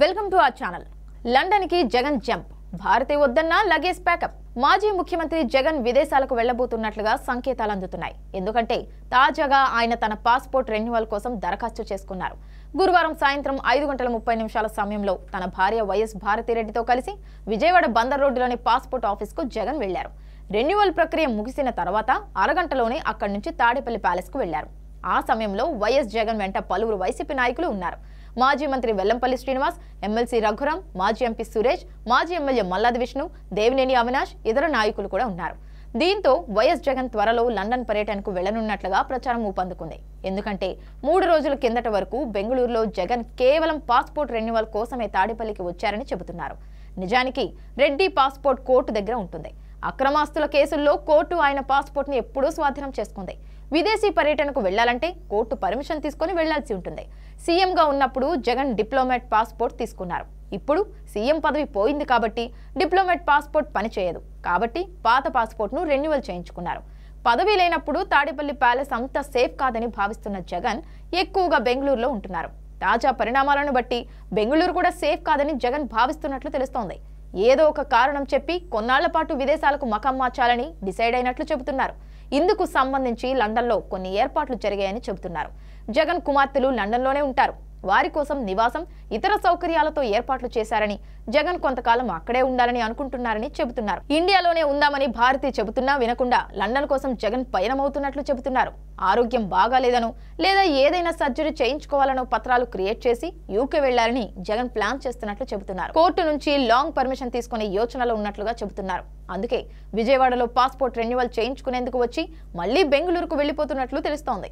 Welcome to our channel. లండన్కి Jagan jump. Bharathi వద్దన్న luggage pack up మాజీ ముఖ్యమంత్రి జగన్ విదేశాలకు వెళ్ళబోతున్నట్లుగా సంకేతాలు అందుతున్నాయి. ఎందుకంటే తాజాగా ఆయన తన పాస్పోర్ట్ రెన్యువల్ కోసం దరఖాస్తు చేసుకున్నారు. గురువారం సాయంత్రం ఐదు గంటల ముప్పై నిమిషాల సమయంలో తన భార్య వైఎస్ భారతిరెడ్డితో కలిసి విజయవాడ బందర్ రోడ్డులోని పాస్పోర్ట్ ఆఫీస్కు జగన్ వెళ్ళారు రెన్యువల్ ప్రక్రియ ముగిసిన తర్వాత అరగంటలోనే అక్కడి నుంచి తాడేపల్లి ప్యాలెస్కు వెళ్ళారు ఆ సమయంలో వైఎస్ జగన్ వెంట పలువురు వైసీపీ నాయకులు ఉన్నారు. మాజీ మంత్రి వెల్లంపల్లి శ్రీనివాస్ ఎమ్మెల్సీ రఘురాం మాజీ ఎంపీ సురేష్ మాజీ ఎమ్మెల్యే మల్లాది విష్ణు దేవినేని అవినాష్ ఇతర నాయకులు కూడా ఉన్నారు. దీంతో వైఎస్ జగన్ త్వరలో లండన్ పర్యటనకు వెళ్ళనున్నట్లుగా ప్రచారం ఊపందుకుంది. ఎందుకంటే మూడు రోజుల కిందట వరకు బెంగళూరులో జగన్ కేవలం పాస్పోర్ట్ రెన్యువల్ కోసమే తాడేపల్లికి వచ్చారని చెబుతున్నారు. నిజానికి రెడ్డి పాస్పోర్ట్ కోర్టు దగ్గర ఉంటుంది. అక్రమాస్తుల కేసుల్లో కోర్టు ఆయన పాస్పోర్ట్ని ఎప్పుడూ స్వాధీనం చేసుకుంది. విదేశీ పర్యటనకు వెళ్ళాలంటే కోర్టు పర్మిషన్ తీసుకొని వెళ్ళాల్సి ఉంటుంది. సీఎంగా ఉన్నప్పుడు జగన్ డిప్లొమాట్ పాస్పోర్ట్ తీసుకున్నారు. ఇప్పుడు సీఎం పదవి పోయింది కాబట్టి డిప్లొమాట్ పాస్పోర్ట్ పనిచేయదు. కాబట్టి పాత పాస్పోర్ట్ను రెన్యువల్ చేయించుకున్నారు. పదవి లేనప్పుడు తాడేపల్లి ప్యాలెస్ అంత సేఫ్ కాదని భావిస్తున్న జగన్ ఎక్కువగా బెంగళూరులో ఉంటున్నారు. తాజా పరిణామాలను బట్టి బెంగళూరు కూడా సేఫ్ కాదని జగన్ భావిస్తున్నట్లు తెలుస్తోంది. ఏదో ఒక కారణం చెప్పి కొన్నాళ్ళ పాటు విదేశాలకు మకం మార్చాలని డిసైడ్ అయినట్లు చెబుతున్నారు. ఇందుకు సంబంధించి లండన్లో కొన్ని ఏర్పాట్లు జరిగాయని చెబుతున్నారు. జగన్ కుమార్తెలు లండన్లోనే ఉంటారు. వారి కోసం నివాసం ఇతర సౌకర్యాలతో ఏర్పాట్లు చేశారని జగన్ కొంతకాలం అక్కడే ఉండాలని అనుకుంటున్నారని చెబుతున్నారు. ఇండియాలోనే ఉందామని భారతి చెబుతున్నా వినకుండా లండన్ కోసం జగన్ పయనమవుతున్నట్లు చెబుతున్నారు. ఆరోగ్యం బాగాలేదనో లేదా ఏదైనా సర్జరీ చేయించుకోవాలనో పత్రాలు క్రియేట్ చేసి యూకే వెళ్ళాలని జగన్ ప్లాన్ చేస్తున్నట్లు చెబుతున్నారు. కోర్టు నుంచి లాంగ్ పర్మిషన్ తీసుకునే యోచనలో ఉన్నట్లుగా చెబుతున్నారు. అందుకే విజయవాడలో పాస్పోర్ట్ రెన్యువల్ చేయించుకునేందుకు వచ్చి మళ్ళీ బెంగళూరుకు వెళ్ళిపోతున్నట్లు తెలుస్తోంది.